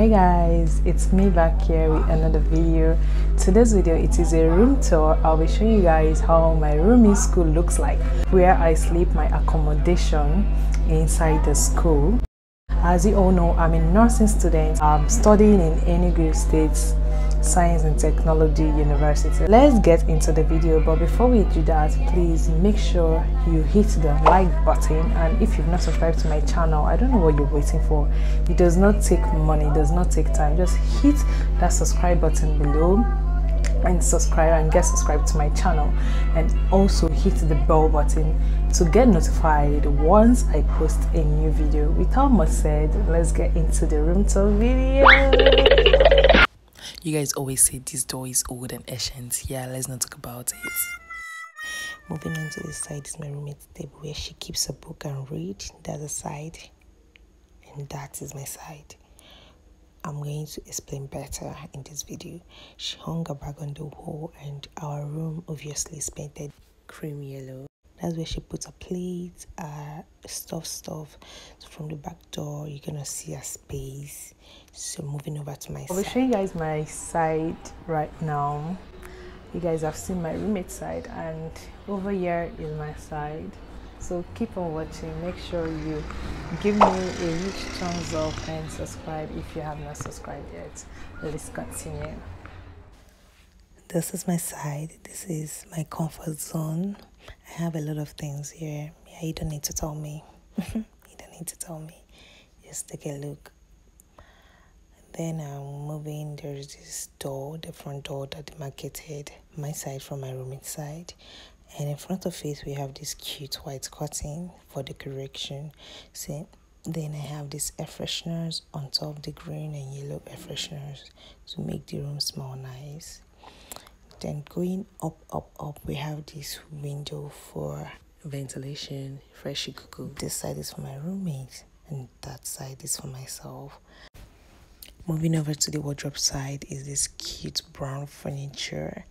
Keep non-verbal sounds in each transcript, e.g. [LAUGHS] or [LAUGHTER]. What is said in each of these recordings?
hey guys it's me back here with another video. Today's video it is a room tour. I'll be showing you guys how my room in school looks like where i sleep my accommodation inside the school. As you all know i'm a nursing student. I'm studying in enugu state Science and Technology University. Let's get into the video but before we do that please make sure you hit the like button and if you've not subscribed to my channel I don't know what you're waiting for. It does not take money, it does not take time. Just hit that subscribe button below and subscribe and get subscribed to my channel and also hit the bell button to get notified once I post a new video. Without much said, let's get into the room tour video. You guys always say this door is old and ancient. Yeah, let's not talk about it. Moving on to the side is my roommate's table where she keeps a book and read. That's a side. And that is my side. I'm going to explain better in this video. She hung a bag on the wall and our room obviously is painted cream yellow. That's where she puts her plates, uh, stuff, stuff. So from the back door, you're gonna see a space. So moving over to my I'll be showing you guys my side right now. You guys have seen my roommate side, and over here is my side. So keep on watching. Make sure you give me a huge thumbs up and subscribe if you have not subscribed yet. Let's continue. This is my side. This is my comfort zone. I have a lot of things here. Yeah, you don't need to tell me. [LAUGHS] you don't need to tell me. Just take a look. Then I'm moving. There's this door, the front door that demarcated my side from my room inside. And in front of it, we have this cute white curtain for decoration. See, then I have these air fresheners on top, of the green and yellow air fresheners to make the room smell nice. Then going up, up, up, we have this window for ventilation, fresh cuckoo. This side is for my roommate, and that side is for myself. Moving over to the wardrobe side is this cute brown furniture.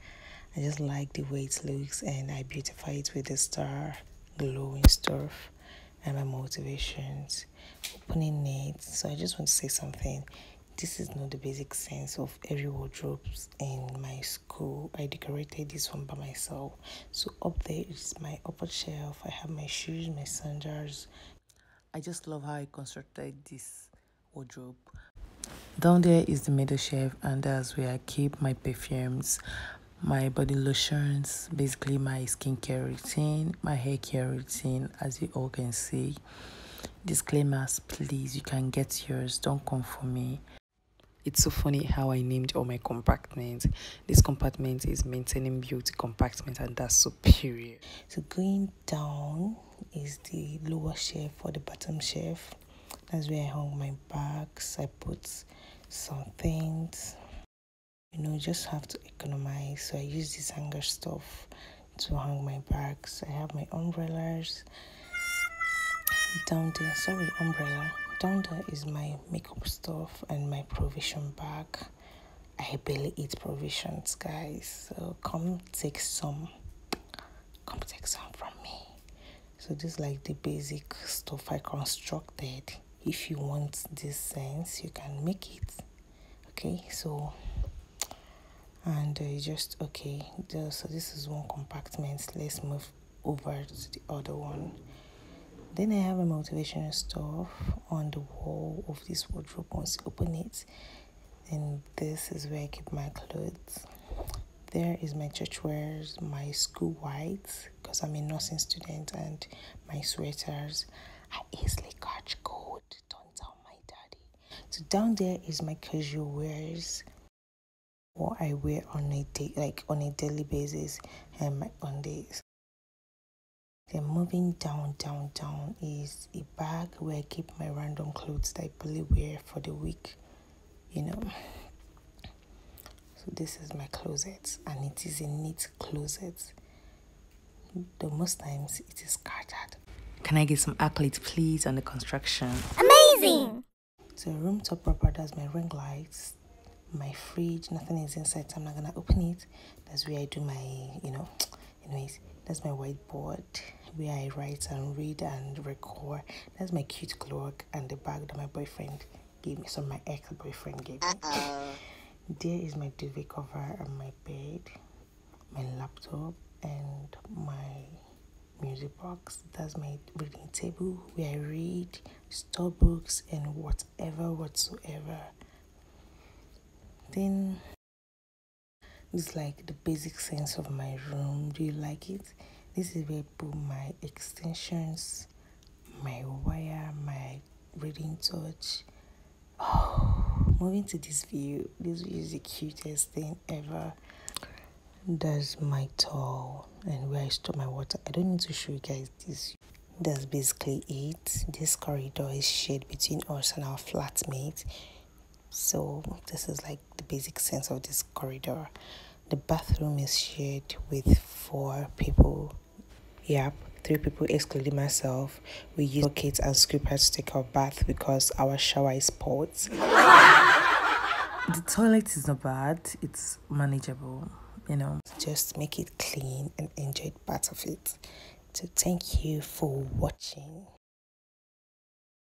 I just like the way it looks, and I beautify it with the star glowing stuff and my motivations. Opening it, so I just want to say something this is not the basic sense of every wardrobe in my school. I decorated this one by myself. So up there is my upper shelf. I have my shoes, my sandals. I just love how I constructed this wardrobe. Down there is the middle shelf and that's where I keep my perfumes, my body lotions, basically my skincare routine, my hair care routine as you all can see. Disclaimers, please, you can get yours, don't come for me. It's so funny how I named all my compartments. This compartment is maintaining beauty compartment and that's superior. So going down is the lower shelf or the bottom shelf. That's where I hung my bags. I put some things. You know, just have to economize. So I use this hanger stuff to hang my bags. I have my umbrellas down there. Sorry, umbrella down there is my makeup stuff and my provision bag. I barely eat provisions guys. So come take some. Come take some from me. So this is like the basic stuff i constructed. If you want this sense you can make it. Okay so and uh, just okay so this is one compartment. Let's move over to the other one then I have a motivational stuff on the wall of this wardrobe. Once you open it, and this is where I keep my clothes. There is my church wears, my school whites, because I'm a nursing student, and my sweaters. I easily catch cold. Don't tell my daddy. So down there is my casual wears what I wear on a day like on a daily basis and my undies. Then moving down, down, down is a bag where I keep my random clothes that I probably wear for the week, you know. So this is my closet and it is a neat closet. Though most times it is scattered. Can I get some accolades please on the construction? Amazing! So room top proper, that's my ring lights, my fridge, nothing is inside, so I'm not gonna open it. That's where I do my, you know, anyways, that's my whiteboard where I write and read and record. That's my cute clock and the bag that my boyfriend gave me, so my ex-boyfriend gave me. Uh-oh. There is my duvet cover and my bed, my laptop, and my music box. That's my reading table where I read, store books, and whatever whatsoever. Then it's like the basic sense of my room. Do you like it? This is where I put my extensions, my wire, my reading torch, Oh, [SIGHS] moving to this view. This view is the cutest thing ever. That's my towel and where I store my water. I don't need to show you guys this. That's basically it. This corridor is shared between us and our flatmate. So this is like the basic sense of this corridor. The bathroom is shared with four people. Yep, three people excluding myself. We use buckets and scrapers to take our bath because our shower is pots the toilet is not bad it's manageable you know. Just make it clean and enjoy part of it. So thank you for watching